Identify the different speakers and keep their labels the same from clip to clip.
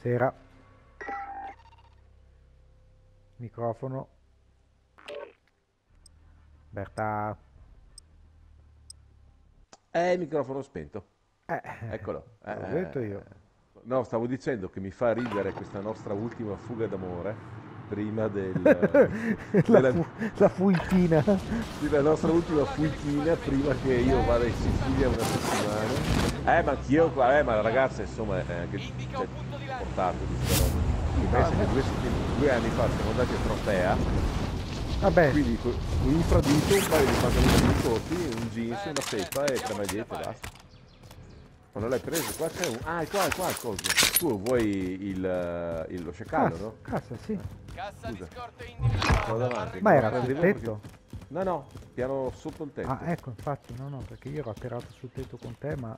Speaker 1: Sera. Microfono. Berta.
Speaker 2: Eh, il microfono spento.
Speaker 1: Eh,
Speaker 2: Eccolo. Eh,
Speaker 1: l'ho detto io.
Speaker 2: No, stavo dicendo che mi fa ridere questa nostra ultima fuga d'amore prima del,
Speaker 1: la,
Speaker 2: della,
Speaker 1: fu- la fuitina.
Speaker 2: della nostra ultima fuitina prima che io vada in Sicilia una settimana. Eh, ma anch'io qua, eh, ma la ragazza insomma è anche cioè, portato di sta roba. Pensa che due, due anni fa siamo andati a Trofea,
Speaker 1: Vabbè,
Speaker 2: quindi con un infradito, un paio di pantaloni corti, un jeans, una felpa e tre magliette e basta. Quando l'hai preso? Qua c'è un... Ah, è qua, è qua il coso. Tu vuoi il, eh, il- lo sciacallo, no?
Speaker 1: cazzo, sì.
Speaker 3: Cassa di scorte individuata.
Speaker 1: Ma era sul tetto?
Speaker 2: No, no, piano sotto il tetto.
Speaker 1: Ah, ecco, infatti, no, no, perché io ero attirato sul tetto con te, ma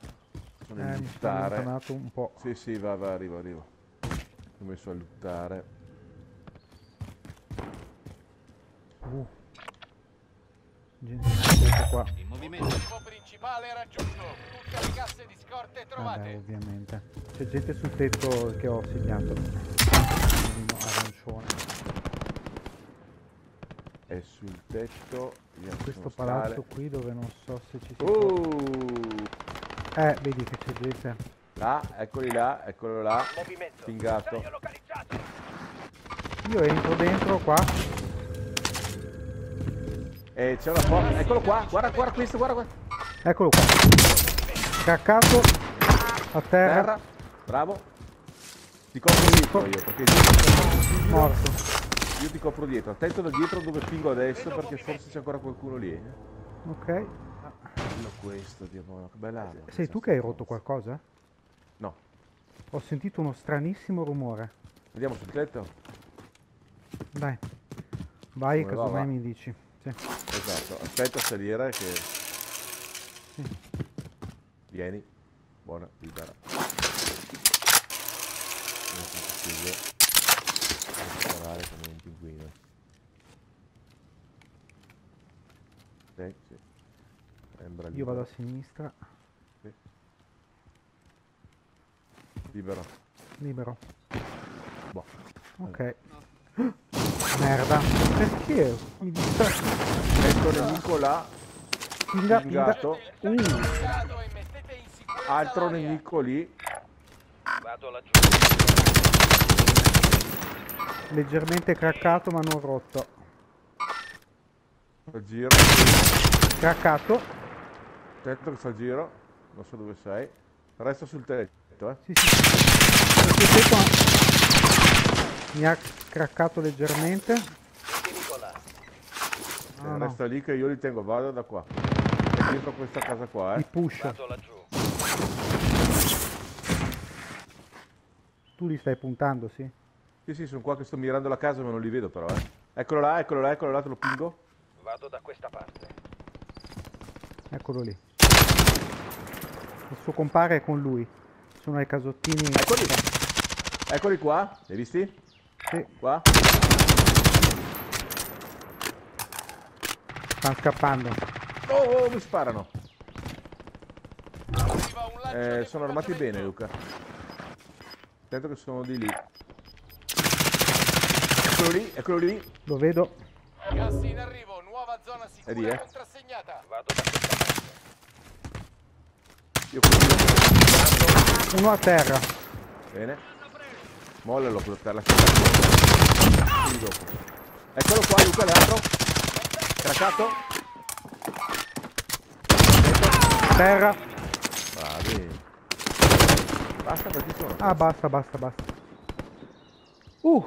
Speaker 2: Sono
Speaker 1: eh, mi sono allontanato un po'.
Speaker 2: Sì, sì, va, va, arrivo, arrivo. Ho messo a luttare.
Speaker 1: Uh. Gente, qua.
Speaker 3: Il movimento principale raggiunto. Tutte le casse di scorte
Speaker 1: Vabbè,
Speaker 3: trovate.
Speaker 1: ovviamente. C'è gente sul tetto che ho segnato. Arancione.
Speaker 2: È sul tetto.
Speaker 1: Questo
Speaker 2: sono
Speaker 1: palazzo
Speaker 2: scale.
Speaker 1: qui dove non so se ci può...
Speaker 2: Uh,
Speaker 1: Eh, vedi che c'è gente.
Speaker 2: là, eccoli là, eccolo là. Pingato.
Speaker 1: Io entro dentro qua.
Speaker 2: E c'è una porta. Eccolo qua, guarda, guarda questo, guarda qua.
Speaker 1: Eccolo qua. Caccato. A terra.
Speaker 2: Terra. Bravo. Ti copro dietro io, perché dietro-
Speaker 1: Morto.
Speaker 2: io ti copro dietro. Attento da dietro dove pingo adesso, perché forse c'è ancora qualcuno lì. eh.
Speaker 1: Ok.
Speaker 2: Bello questo, diavolo, che bella arma.
Speaker 1: Sei tu che hai rotto qualcosa?
Speaker 2: No.
Speaker 1: Ho sentito uno stranissimo rumore.
Speaker 2: Andiamo sul tetto?
Speaker 1: Dai. Vai,
Speaker 2: Come va,
Speaker 1: casomai
Speaker 2: va?
Speaker 1: mi dici. Sì.
Speaker 2: Esatto, aspetta a salire che... Vieni, buona, libera. Sparare come un pinguino. Ok, sì. Sembra
Speaker 1: Io vado a sinistra.
Speaker 2: Libero.
Speaker 1: Libero.
Speaker 2: Boh.
Speaker 1: Ok. Merda. Perché? Mi distra...
Speaker 2: Ecco nemico là,
Speaker 1: Pinga, pinga. Uh,
Speaker 2: Altro nemico lì.
Speaker 3: Vado laggiù.
Speaker 1: leggermente craccato ma non rotto.
Speaker 2: Fa il giro.
Speaker 1: Craccato.
Speaker 2: Tetto che fa il giro. Non so dove sei. Resta sul tetto, eh.
Speaker 1: Sì, sì. Tetto mi ha craccato leggermente.
Speaker 2: Eh,
Speaker 1: No, no.
Speaker 2: Resta lì che io li tengo, vado da qua. È dietro questa casa qua,
Speaker 1: Mi
Speaker 2: eh.
Speaker 1: push.
Speaker 3: laggiù.
Speaker 1: Tu li stai puntando, sì?
Speaker 2: Sì, sì, sono qua che sto mirando la casa ma non li vedo però, eh. Eccolo là, eccolo là, eccolo là, te lo pingo.
Speaker 3: Vado da questa parte.
Speaker 1: Eccolo lì. Il suo compare è con lui. Sono ai casottini.
Speaker 2: Eccoli. Eccoli qua, li hai visti?
Speaker 1: Sì,
Speaker 2: Qua.
Speaker 1: stanno scappando.
Speaker 2: Oh, oh, mi sparano. Eh, sono armati bene, Luca. Attento che sono di lì. Eccolo lì, eccolo lì.
Speaker 1: Lo vedo.
Speaker 3: Gas in arrivo, nuova zona sicura
Speaker 2: eh?
Speaker 3: contrassegnata. Vado da questa parte.
Speaker 2: Io continuo.
Speaker 1: Uno a terra.
Speaker 2: Bene. Mollalo per la città. Sì, dopo. Eccolo qua, Luca, l'altro. Craccato.
Speaker 1: Terra.
Speaker 2: Bravi. Basta, quanti sono?
Speaker 1: Ah, basta, basta, basta. Uh,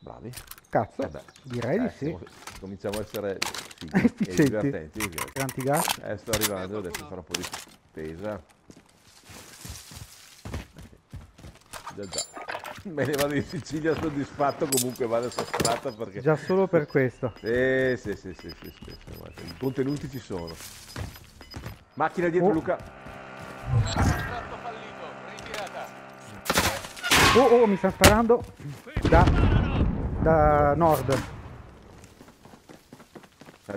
Speaker 2: Bravi.
Speaker 1: cazzo.
Speaker 2: Eh
Speaker 1: Direi di
Speaker 2: eh,
Speaker 1: sì.
Speaker 2: siamo- cominciamo a essere e
Speaker 1: Efficienti.
Speaker 2: divertenti.
Speaker 1: gas.
Speaker 2: Eh, sto arrivando, adesso farò un po' di spesa. Già già. Me ne vado in Sicilia soddisfatto, comunque vado sostrata perché...
Speaker 1: Già solo per questo.
Speaker 2: Sì, sì, sì, sì, sì, sì, I contenuti ci sono. Macchina dietro
Speaker 1: Oh.
Speaker 2: Luca.
Speaker 1: Oh, oh, mi sta sparando. Da, da nord.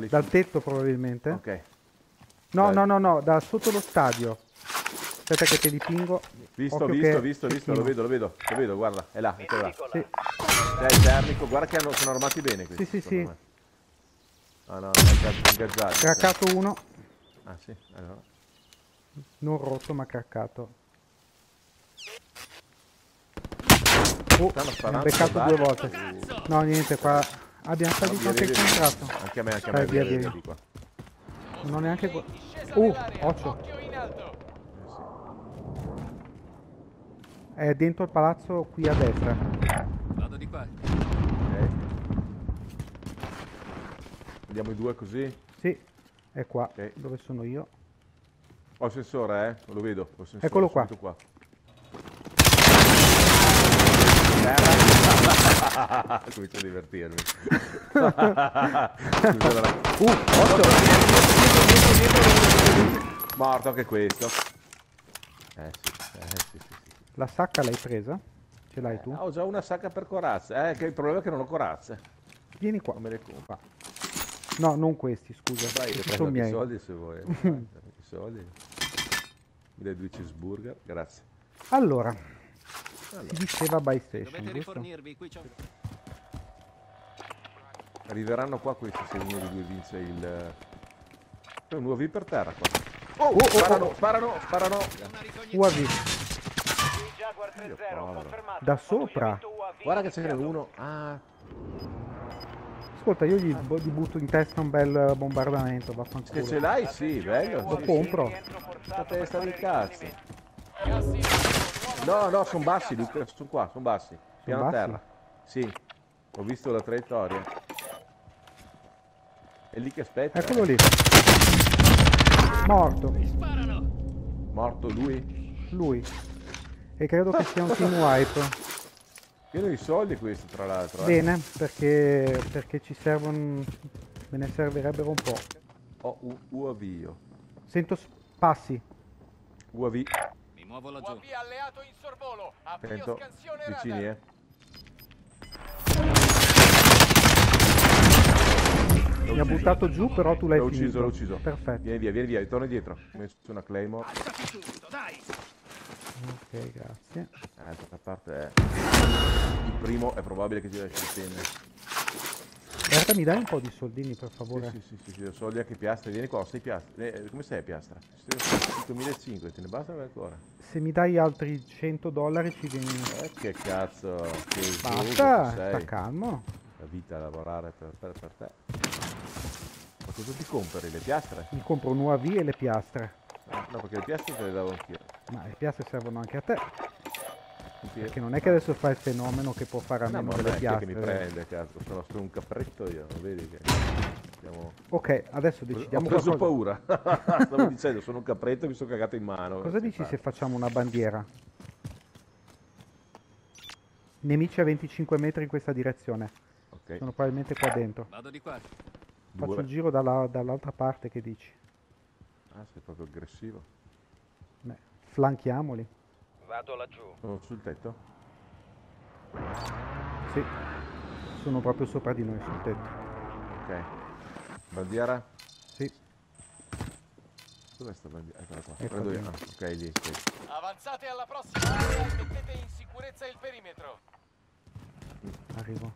Speaker 1: Dal tetto probabilmente.
Speaker 2: Ok.
Speaker 1: No,
Speaker 2: dai.
Speaker 1: no, no, no, da sotto lo stadio. Aspetta che te li pingo.
Speaker 2: Visto,
Speaker 1: Occhio
Speaker 2: visto,
Speaker 1: che-
Speaker 2: visto, visto, lo vedo, lo vedo, lo vedo, guarda, è là, eccolo là.
Speaker 1: Sì.
Speaker 2: C'è il termico, guarda che hanno- sono armati bene questi.
Speaker 1: Sì, sì, sì.
Speaker 2: me. Ah no, non è ingaggiati.
Speaker 1: Craccato uno,
Speaker 2: Ah sì, allora.
Speaker 1: non rotto ma craccato. Oh,
Speaker 2: Stanno
Speaker 1: mi ha
Speaker 2: sparando
Speaker 1: beccato due volte. No, niente, qua abbiamo
Speaker 2: No,
Speaker 1: salito
Speaker 2: via,
Speaker 1: anche il contratto.
Speaker 2: Anche a me, anche a me,
Speaker 1: via,
Speaker 2: via,
Speaker 1: via.
Speaker 2: via, di qua.
Speaker 1: Non ho neanche... qua- Uh, occhio.
Speaker 3: occhio in alto.
Speaker 2: Eh
Speaker 1: È dentro il palazzo qui a destra.
Speaker 4: Vado di qua.
Speaker 2: Ok. Andiamo i due così.
Speaker 1: Sì, è qua,
Speaker 2: Ok.
Speaker 1: dove sono io.
Speaker 2: Ho il sensore, eh? Lo vedo. Ho il sensore,
Speaker 1: Eccolo qua.
Speaker 2: qua. Comincio a divertirmi.
Speaker 1: Uh, occhio!
Speaker 2: Morto anche questo. Eh sì, eh sì, sì.
Speaker 1: La sacca l'hai presa? Ce l'hai tu?
Speaker 2: Ah, ho già una sacca per corazze. Eh, che il problema è che non ho corazze.
Speaker 1: Vieni qua.
Speaker 2: Non me le compro.
Speaker 1: No, non questi, scusa.
Speaker 2: Vai,
Speaker 1: questi
Speaker 2: le
Speaker 1: sono
Speaker 2: prendo anche i
Speaker 1: miei.
Speaker 2: soldi se vuoi. I soldi. Mi dai due cheeseburger? Grazie.
Speaker 1: Allora,
Speaker 2: Allora,
Speaker 1: si diceva by station,
Speaker 4: Dovete
Speaker 1: giusto?
Speaker 4: rifornirvi, qui c'è
Speaker 2: arriveranno qua questi se uno di due vince il... C'è un UAV per terra qua.
Speaker 1: Oh, oh,
Speaker 2: Sparano,
Speaker 1: oh,
Speaker 2: sparano, sparano.
Speaker 4: Ricognizione.
Speaker 1: UAV,
Speaker 3: Jaguar 3-0,
Speaker 2: povero.
Speaker 3: confermato.
Speaker 1: Da sopra?
Speaker 2: Guarda che ce n'è
Speaker 3: iniziato.
Speaker 2: uno. Ah,
Speaker 1: ascolta, io gli, gli butto in testa un bel bombardamento,
Speaker 2: se
Speaker 1: vaffanculo.
Speaker 2: ce l'hai sì, bello.
Speaker 1: Lo
Speaker 2: sì,
Speaker 1: compro.
Speaker 2: La testa di
Speaker 3: per
Speaker 2: cazzo. No, no, sono bassi, Luca, sono qua, sono bassi. Piano
Speaker 1: bassi?
Speaker 2: terra. Sì, ho visto la traiettoria. È lì che aspetta.
Speaker 1: Eccolo lì. Morto!
Speaker 2: Morto lui.
Speaker 1: lui. E credo che sia un team wipe.
Speaker 2: Pieno di soldi questo, tra l'altro. eh.
Speaker 1: Bene, perché, perché ci servono... Me ne servirebbero un po'.
Speaker 2: Ho un UAV io.
Speaker 1: Sento passi.
Speaker 2: UAV,
Speaker 4: Mi muovo laggiù.
Speaker 3: UAV alleato in sorvolo. Avvio
Speaker 2: attento,
Speaker 3: scansione
Speaker 2: vicini
Speaker 3: radar.
Speaker 2: eh.
Speaker 1: Mi ha buttato giù, però tu l'hai
Speaker 2: ucciso, l'ho ucciso.
Speaker 1: Perfetto.
Speaker 2: Vieni via, vieni via, torna dietro. Ho messo una claymore.
Speaker 4: Alzati tutto, dai!
Speaker 1: Ok, grazie.
Speaker 2: Eh, d'altra parte è... Il primo è probabile che ti lasci il segno.
Speaker 1: Berta, mi dai un po' di soldini, per
Speaker 2: Sì,
Speaker 1: favore?
Speaker 2: sì, sì, sì, sì, ho soldi anche piastre. Vieni qua, sei piastre. Eh, come sei piastra? 5.500, te ne basta ancora?
Speaker 1: Se mi dai altri 100 dollari ci vieni...
Speaker 2: Eh, che cazzo, che
Speaker 1: Basta, sta calmo.
Speaker 2: La vita a lavorare per, per, per te. Ma cosa ti compri? Le piastre?
Speaker 1: Mi compro un UAV e le piastre.
Speaker 2: Eh, No, perché le piastre te le davo anch'io.
Speaker 1: Ma le piastre servono anche a te. Perché non è che adesso fa il fenomeno che può fare a
Speaker 2: No,
Speaker 1: meno
Speaker 2: ma
Speaker 1: delle
Speaker 2: non è chi è che mi
Speaker 1: piastre.
Speaker 2: prende, cazzo. Sono, sono un capretto io, lo vedi che... Siamo...
Speaker 1: Ok, adesso
Speaker 2: Ho
Speaker 1: decidiamo
Speaker 2: preso
Speaker 1: qualcosa.
Speaker 2: paura. Stavo dicendo, sono un capretto e mi sono cagato in mano.
Speaker 1: Cosa dici
Speaker 2: fa.
Speaker 1: se facciamo una bandiera? Nemici a 25 metri in questa direzione.
Speaker 2: Ok,
Speaker 1: Sono probabilmente qua dentro.
Speaker 4: Vado di qua.
Speaker 1: Faccio
Speaker 2: due.
Speaker 1: il giro dalla- dall'altra parte che dici.
Speaker 2: Ah, sei proprio aggressivo.
Speaker 1: Flanchiamoli.
Speaker 3: Vado laggiù.
Speaker 2: Sono sul tetto?
Speaker 1: Sì. Sono proprio sopra di noi sul tetto.
Speaker 2: Ok. Bandiera?
Speaker 1: Sì.
Speaker 2: Dov'è sta bandiera? Eccola qua.
Speaker 1: Ecco
Speaker 2: Prendo io. Ah, ok, lì. sì.
Speaker 3: Avanzate alla prossima area e mettete in sicurezza il perimetro.
Speaker 1: Arrivo.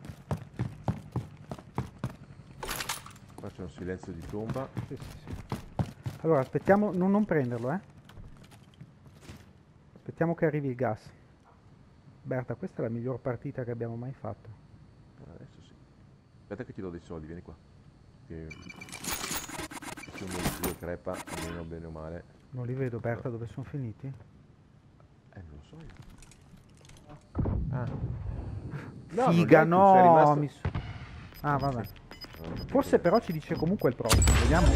Speaker 2: Qua c'è un silenzio di tomba.
Speaker 1: Sì, sì, sì. Allora, aspettiamo, non, non prenderlo, eh. Aspettiamo che arrivi il gas. Berta, questa è la miglior partita che abbiamo mai fatto.
Speaker 2: Per adesso sì. Aspetta che ti do dei soldi, vieni qua. Che... Sono due crepa, almeno bene o male.
Speaker 1: Non li vedo, Berta, dove sono finiti?
Speaker 2: Eh, non lo so io. Ah. No,
Speaker 1: Figa, no! mi Ah, vabbè.
Speaker 2: Ah,
Speaker 1: Forse però ci dice comunque il prossimo, vediamo.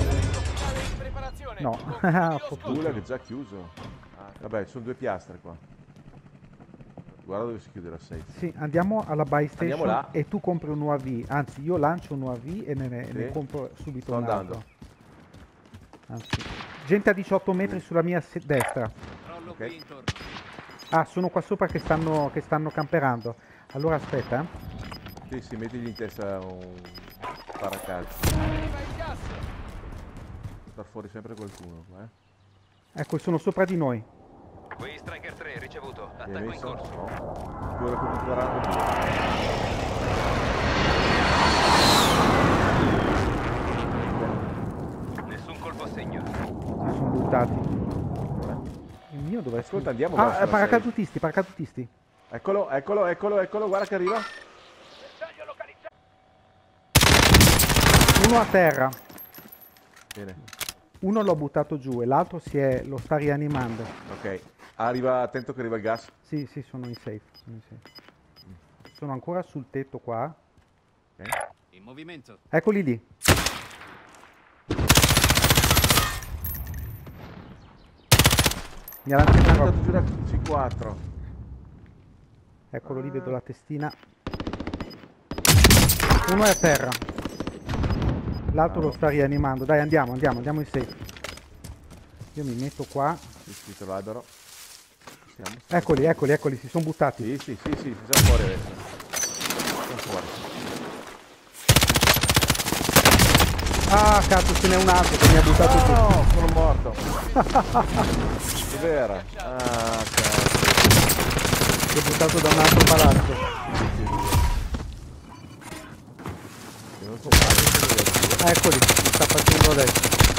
Speaker 1: No. Fottuto.
Speaker 3: scontro.
Speaker 2: Gulag è già chiuso. Vabbè, sono due piastre qua. Guarda dove si chiude la safe.
Speaker 1: Sì, andiamo alla buy
Speaker 2: Andiamo
Speaker 1: station
Speaker 2: là.
Speaker 1: e tu compri un UAV. Anzi, io lancio un UAV e ne, ne-
Speaker 2: Sì.
Speaker 1: ne compro subito
Speaker 2: Sto
Speaker 1: un
Speaker 2: andando.
Speaker 1: altro. Anzi, gente a 18 metri sulla mia destra.
Speaker 4: Crollo
Speaker 2: Ok.
Speaker 4: qui intorno.
Speaker 1: Ah, sono qua sopra che stanno, che stanno camperando. Allora aspetta, eh.
Speaker 2: Sì, sì, mettigli in testa un paracalcio. Sta fuori sempre qualcuno qua, eh.
Speaker 1: Ecco, sono sopra di noi.
Speaker 5: Qui Striker 3, ricevuto. Attacco in corso.
Speaker 2: No. Due.
Speaker 5: Nessun colpo a segno.
Speaker 1: Si sono buttati. Il mio dove è?
Speaker 2: Ascolta, andiamo
Speaker 1: Ah, eh, paracadutisti, paracadutisti.
Speaker 2: Eccolo, eccolo, eccolo, eccolo, guarda che arriva.
Speaker 1: Uno a terra.
Speaker 2: Bene,
Speaker 1: Uno l'ho buttato giù e l'altro si è, lo sta rianimando.
Speaker 2: ok. Arriva, attento che arriva il gas.
Speaker 1: Sì, sì, sono in safe. Sono, in safe. Sono ancora sul tetto qua.
Speaker 2: Ok.
Speaker 4: In movimento.
Speaker 1: Eccoli lì. Mi ha lanciato
Speaker 2: giù da C4.
Speaker 1: Eccolo lì, vedo la testina. Uno è a terra. L'altro lo sta rianimando. Dai, andiamo, andiamo, andiamo in safe. Io mi metto qua.
Speaker 2: Sì, sì, te lo adoro. Siamo.
Speaker 1: Eccoli, eccoli, eccoli, si sono buttati.
Speaker 2: Sì, sì, sì, sì, siamo fuori adesso. Siamo fuori.
Speaker 1: Ah, cazzo, ce n'è un altro che mi ha buttato giù.
Speaker 2: No, sono morto. È vera. Ah, cazzo.
Speaker 1: Si è buttato da un altro palazzo. Eccoli, mi sta facendo adesso.